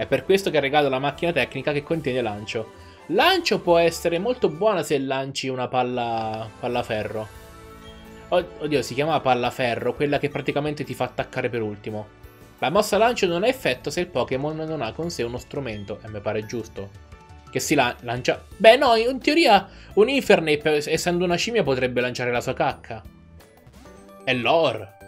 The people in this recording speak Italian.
È per questo che ha regalato la macchina tecnica che contiene lancio. Lancio può essere molto buona se lanci una palla, palla ferro. Oddio, si chiama palla ferro, quella che praticamente ti fa attaccare per ultimo. La mossa lancio non ha effetto se il Pokémon non ha con sé uno strumento, e mi pare giusto. Che si la lancia... Beh no, in teoria un Infernape, essendo una scimmia, potrebbe lanciare la sua cacca. È lore.